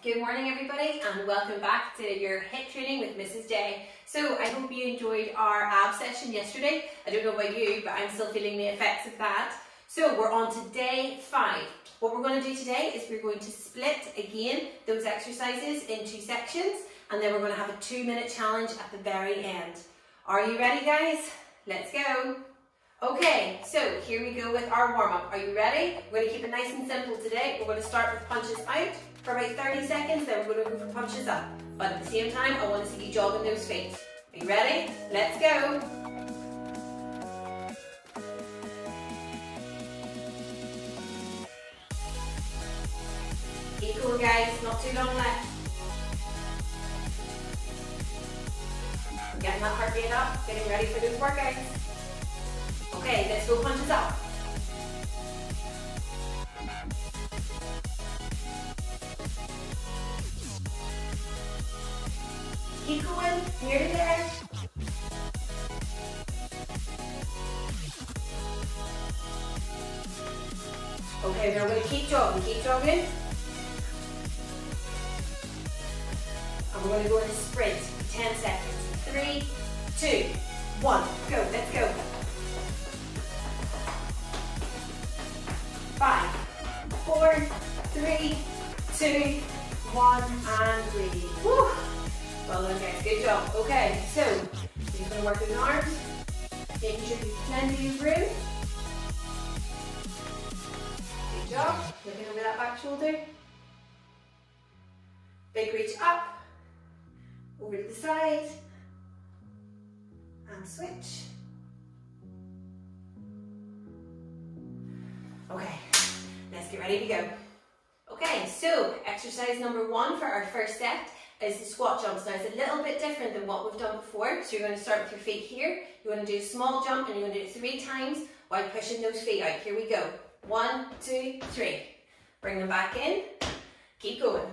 Good morning everybody and welcome back to your HIIT training with Mrs J. So I hope you enjoyed our ab session yesterday. I don't know about you but I'm still feeling the effects of that. So we're on to day five. What we're going to do today is we're going to split again those exercises into sections and then we're going to have a two minute challenge at the very end. Are you ready guys? Let's go. Okay, so here we go with our warm up. Are you ready? We're to keep it nice and simple today. We're going to start with punches out for about 30 seconds, then we're to go for punches up. But at the same time, I want to see you jogging those feet. Are you ready? Let's go. Keep going guys, not too long left. Getting that heart rate up, getting ready for those workouts. Okay, let's go punches up. Keep going, here to. Okay, now we're going to keep jogging, keep jogging. And we're going to go a sprint, 10 seconds. Three, two, one, four, three, two, one, and breathe. Woo. Well done guys, good job. Okay, so you're gonna work with arms, making sure you plenty of room. Good job, looking over that back shoulder. Big reach up, over to the side, and switch. Get ready to go. Okay, so exercise number one for our first set is the squat jumps. Now it's a little bit different than what we've done before. So you're going to start with your feet here. You want to do a small jump and you're going to do it three times while pushing those feet out. Here we go. One, two, three. Bring them back in. Keep going.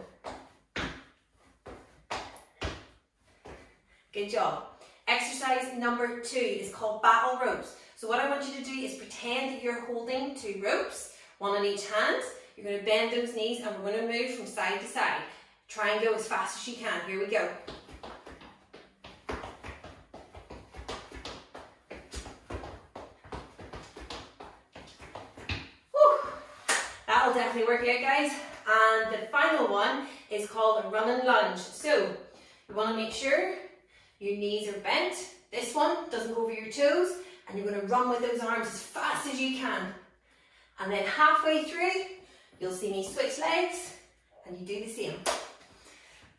Good job. Exercise number two is called battle ropes. So what I want you to do is pretend that you're holding two ropes, one on each hand. You're going to bend those knees and we're going to move from side to side. Try and go as fast as you can. Here we go. Whew. That'll definitely work out, guys. And the final one is called a running lunge. So you want to make sure your knees are bent. This one doesn't go over your toes. And you're going to run with those arms as fast as you can. And then halfway through, you'll see me switch legs and you do the same.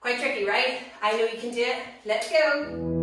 Quite tricky, right? I know you can do it. Let's go.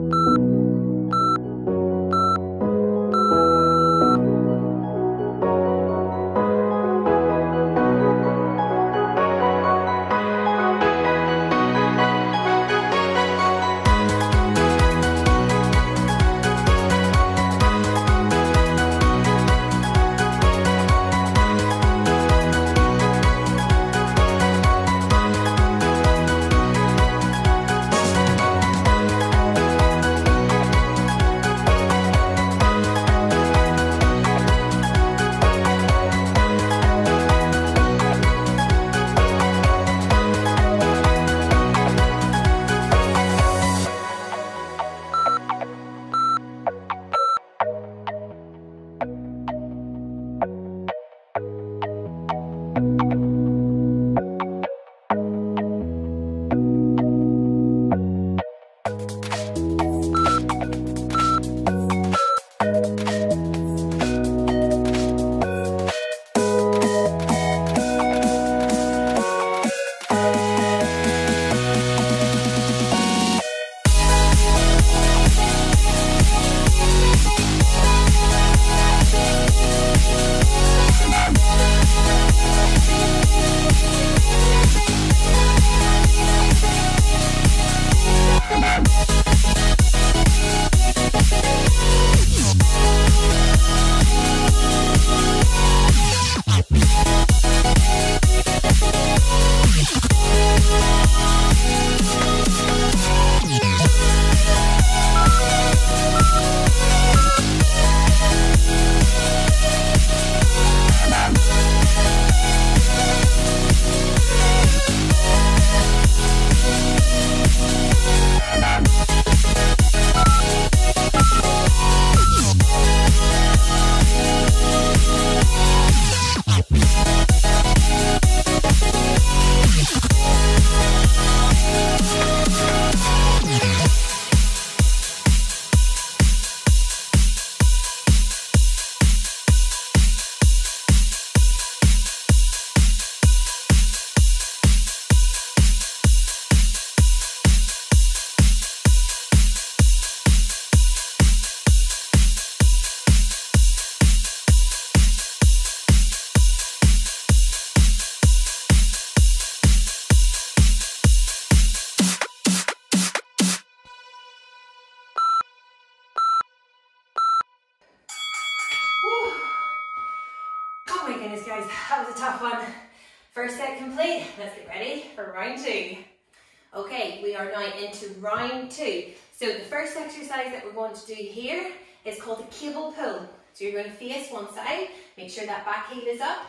Round two. So the first exercise that we're going to do here is called a cable pull. So you're going to face one side, make sure that back heel is up,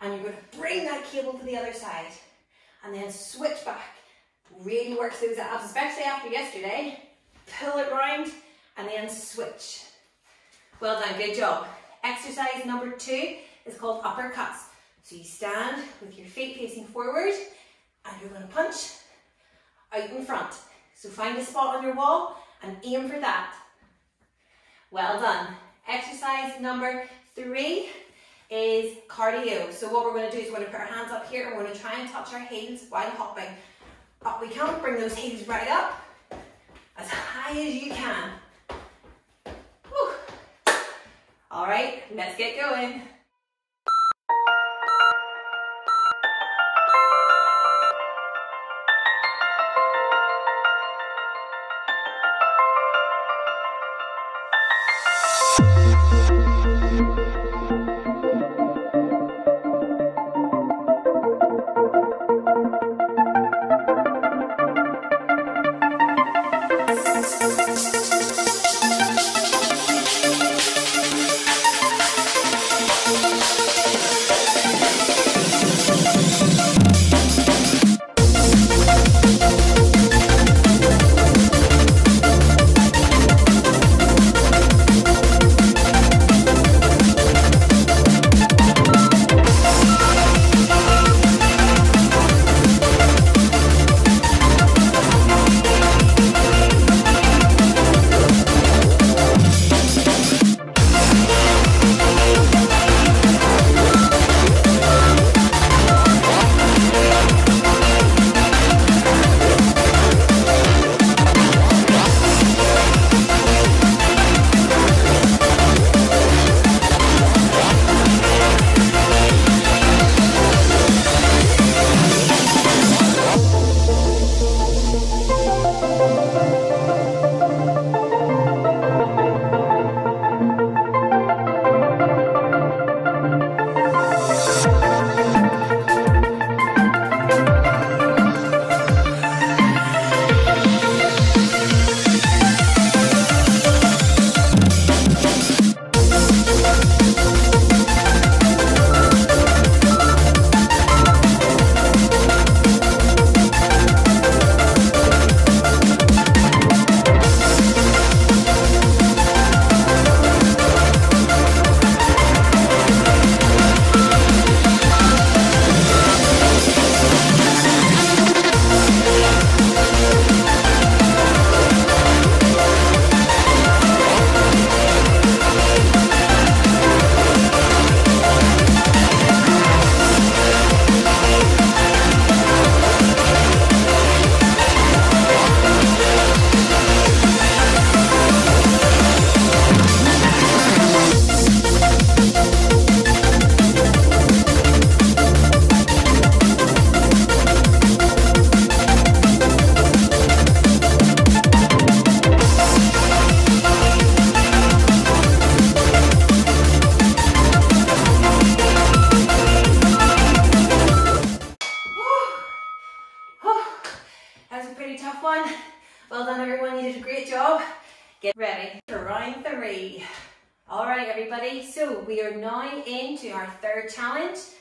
and you're going to bring that cable to the other side. And then switch back. Really works those abs, especially after yesterday. Pull it round, and then switch. Well done, good job. Exercise number two is called uppercuts. So you stand with your feet facing forward, and you're going to punch out in front. So find a spot on your wall and aim for that. Well done. Exercise number three is cardio. So what we're going to do is we're going to put our hands up here and we're going to try and touch our heels while hopping. Up we come, bring those heels right up, as high as you can. Whew. All right, let's get going.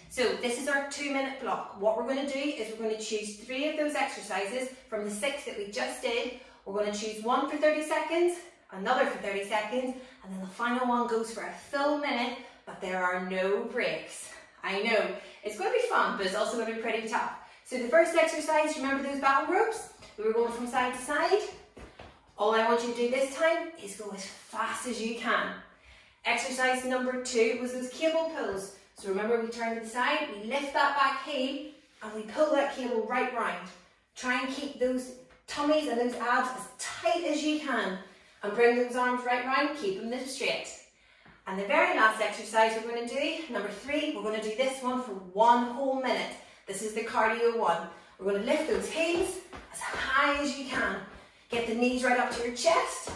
So this is our two minute block. What we're going to do is we're going to choose three of those exercises from the six that we just did. We're going to choose one for 30 seconds, another for 30 seconds, and then the final one goes for a full minute, but there are no breaks. I know, it's going to be fun, but it's also going to be pretty tough. So the first exercise, remember those battle ropes? We were going from side to side. All I want you to do this time is go as fast as you can. Exercise number two was those cable pulls. So remember we turn to the side, we lift that back heel and we pull that cable right round. Try and keep those tummies and those abs as tight as you can and bring those arms right round, keep them straight. And the very last exercise we're going to do, number three, we're going to do this one for one whole minute. This is the cardio one. We're going to lift those heels as high as you can. Get the knees right up to your chest.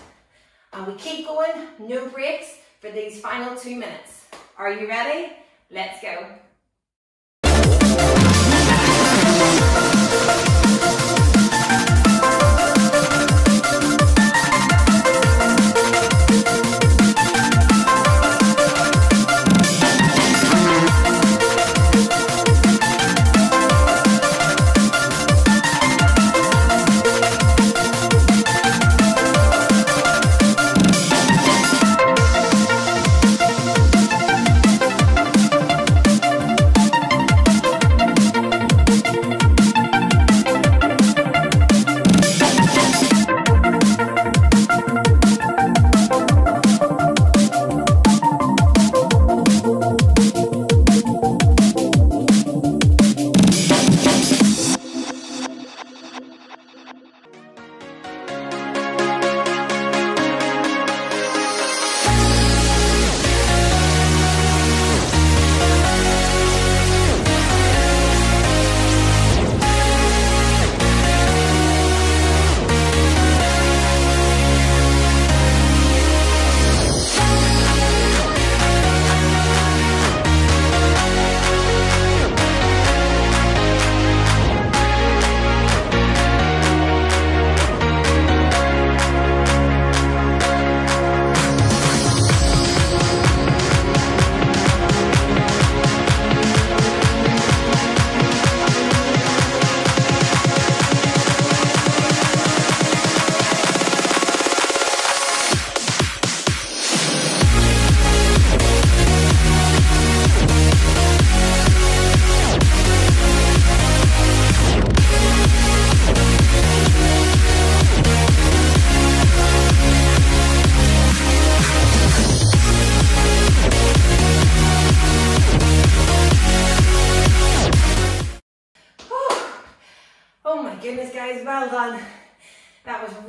And we keep going, no breaks for these final two minutes. Are you ready? Let's go.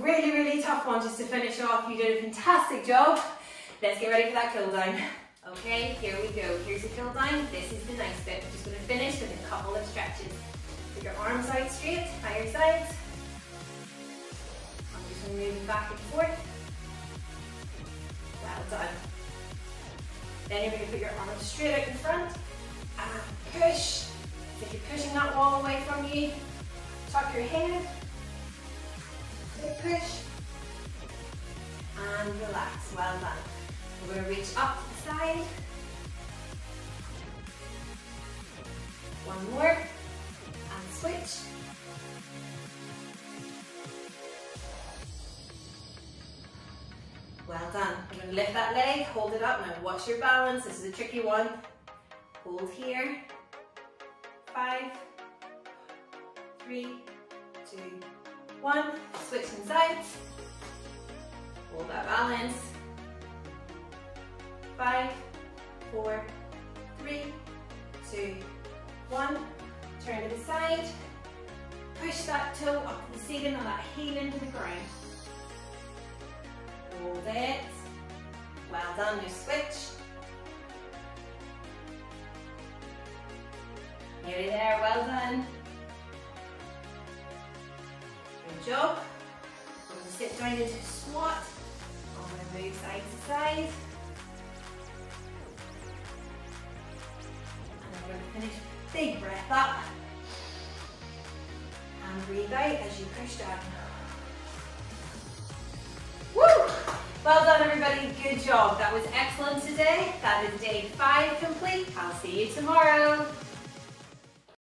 Really, really tough one just to finish off. You did a fantastic job. Let's get ready for that kill down. Okay, here we go. Here's the kill down. This is the nice bit. We're just going to finish with a couple of stretches. Put your arms out straight your sides. I'm just to move back and forth. Well done. Then you're to put your arms straight out in front and push. If you're pushing that wall away from you, tuck your head, push, and relax. Well done. We're going to reach up to the side. One more, and switch. Well done. Going to lift that leg, hold it up. Now watch your balance. This is a tricky one. Hold here. Five, three, two, one. Switching sides. Hold that balance. Five, four, three, two, one. Turn to the side. Push that toe up to the ceiling and that heel into the ground. Hold it. Well done, new switch. Nearly there, well done. Job. I'm going to sit down into squat. I'm going to move side to side. And I'm going to finish, big breath up. And breathe out as you push down. Woo! Well done everybody, good job. That was excellent today. That is day five complete. I'll see you tomorrow.